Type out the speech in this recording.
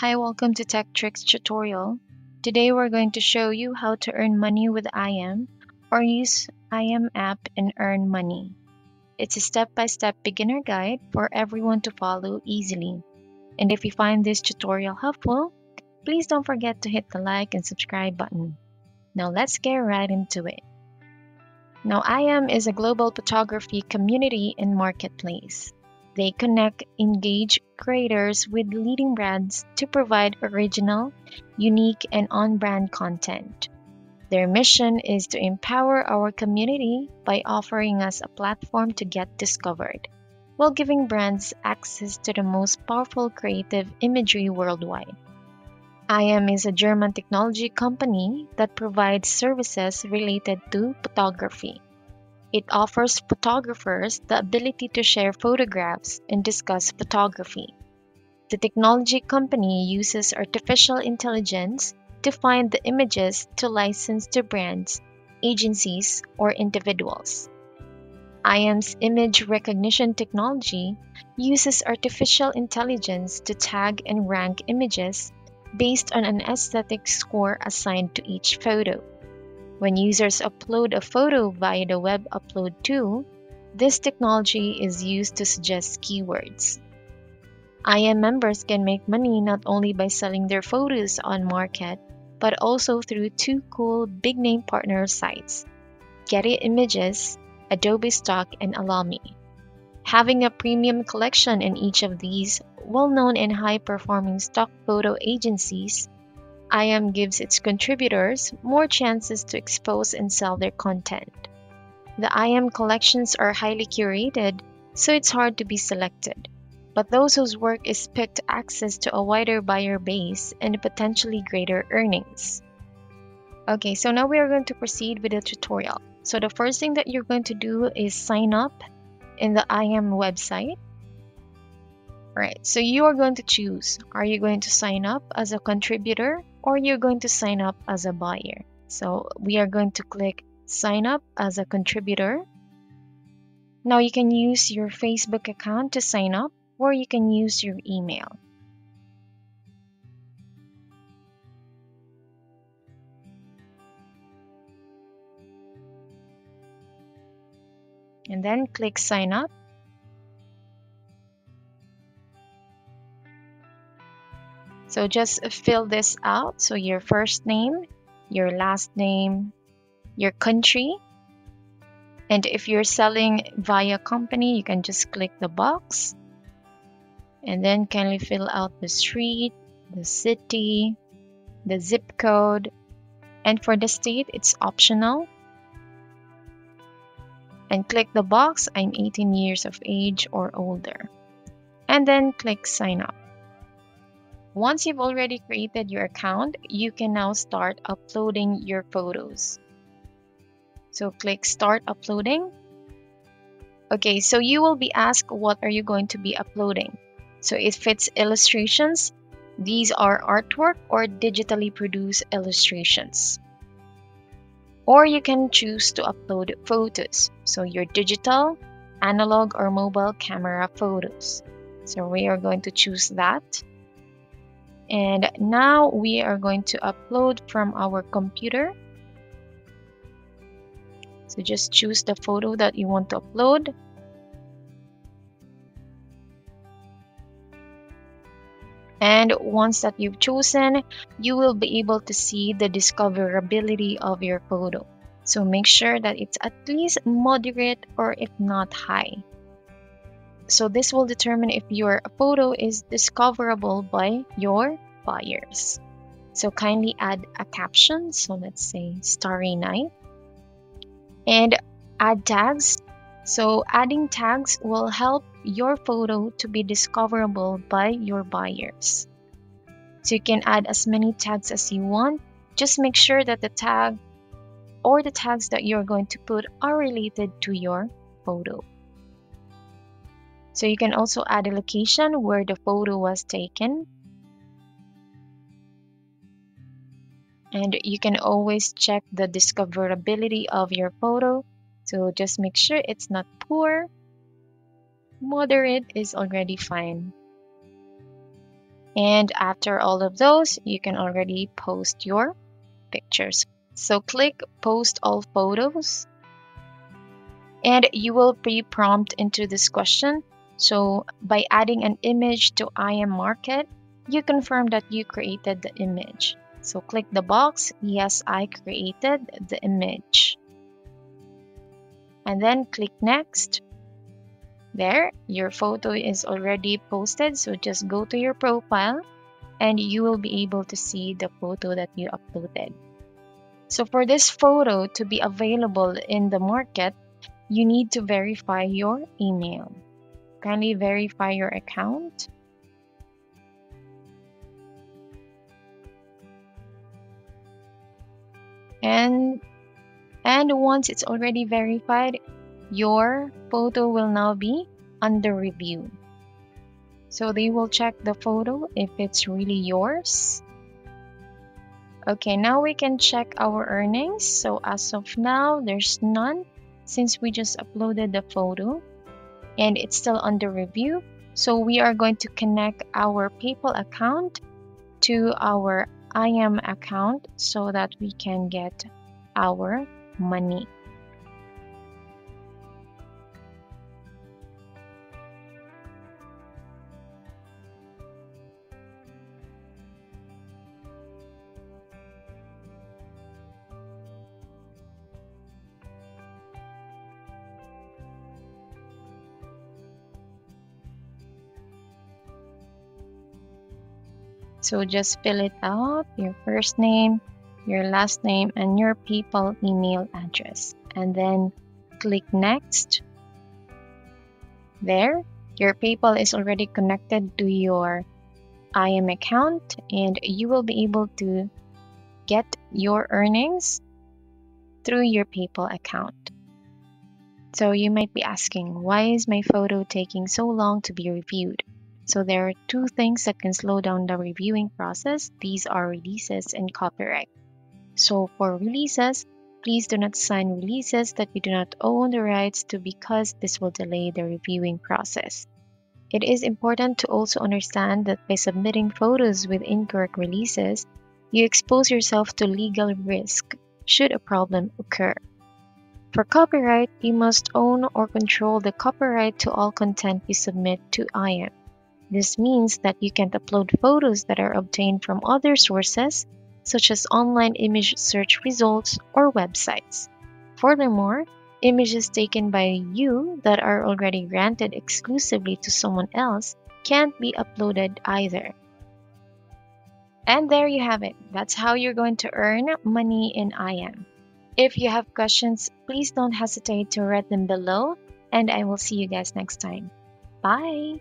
Hi, welcome to Tech Tricks tutorial. Today we're going to show you how to earn money with EyeEm or use EyeEm app and earn money. It's a step-by-step -step beginner guide for everyone to follow easily. And if you find this tutorial helpful, please don't forget to hit the like and subscribe button. Now let's get right into it. Now EyeEm is a global photography community and marketplace. They connect engaged creators with leading brands to provide original, unique, and on brand content. Their mission is to empower our community by offering us a platform to get discovered, while giving brands access to the most powerful creative imagery worldwide. EyeEm is a German technology company that provides services related to photography. It offers photographers the ability to share photographs and discuss photography. The technology company uses artificial intelligence to find the images to license to brands, agencies, or individuals. EyeEm's image recognition technology uses artificial intelligence to tag and rank images based on an aesthetic score assigned to each photo. When users upload a photo via the web upload tool, this technology is used to suggest keywords. EyeEm members can make money not only by selling their photos on market, but also through two cool big name partner sites, Getty Images, Adobe Stock, and Alamy. Having a premium collection in each of these well-known and high-performing stock photo agencies EyeEm gives its contributors more chances to expose and sell their content. The EyeEm collections are highly curated, so it's hard to be selected. But those whose work is picked access to a wider buyer base and potentially greater earnings. Okay, so now we are going to proceed with the tutorial. So the first thing that you're going to do is sign up in the EyeEm website. Right, so you are going to choose, are you going to sign up as a contributor or you're going to sign up as a buyer. So we are going to click sign up as a contributor. Now you can use your Facebook account to sign up or you can use your email. And then click sign up So just fill this out. So your first name, your last name, your country. And if you're selling via company, you can just click the box. And then kindly fill out the street, the city, the zip code. And for the state, it's optional. And click the box, I'm 18 years of age or older. And then click sign up. Once you've already created your account, you can now start uploading your photos. So click start uploading. Okay, so you will be asked what are you going to be uploading. So if it's illustrations, these are artwork or digitally produced illustrations. Or you can choose to upload photos. So your digital, analog or mobile camera photos. So we are going to choose that and now we are going to upload from our computer. So just choose the photo that you want to upload. And once that you've chosen you will be able to see the discoverability of your photo. So make sure that it's at least moderate or if not high so this will determine if your photo is discoverable by your buyers. So kindly add a caption. So let's say Starry Night. And add tags. So adding tags will help your photo to be discoverable by your buyers. So you can add as many tags as you want. Just make sure that the tag or the tags that you're going to put are related to your photo. So you can also add a location where the photo was taken. And you can always check the discoverability of your photo. So just make sure it's not poor. Moderate is already fine. And after all of those, you can already post your pictures. So click post all photos and you will be prompted into this question. So by adding an image to EyeEm Market, you confirm that you created the image. So click the box, yes, I created the image. And then click next. There, your photo is already posted. So just go to your profile and you will be able to see the photo that you uploaded. So for this photo to be available in the market, you need to verify your email. Kindly verify your account. And and once it's already verified, your photo will now be under review. So they will check the photo if it's really yours. Okay, now we can check our earnings. So as of now, there's none since we just uploaded the photo and it's still under review. So we are going to connect our PayPal account to our EyeEm account so that we can get our money. So just fill it out, your first name, your last name, and your PayPal email address. And then click next. There, your PayPal is already connected to your EyeEm account and you will be able to get your earnings through your PayPal account. So you might be asking, why is my photo taking so long to be reviewed? So there are two things that can slow down the reviewing process. These are releases and copyright. So for releases, please do not sign releases that you do not own the rights to because this will delay the reviewing process. It is important to also understand that by submitting photos with incorrect releases, you expose yourself to legal risk should a problem occur. For copyright, you must own or control the copyright to all content you submit to EyeEm. This means that you can't upload photos that are obtained from other sources, such as online image search results or websites. Furthermore, images taken by you that are already granted exclusively to someone else can't be uploaded either. And there you have it. That's how you're going to earn money in EyeEm. If you have questions, please don't hesitate to write them below, and I will see you guys next time. Bye!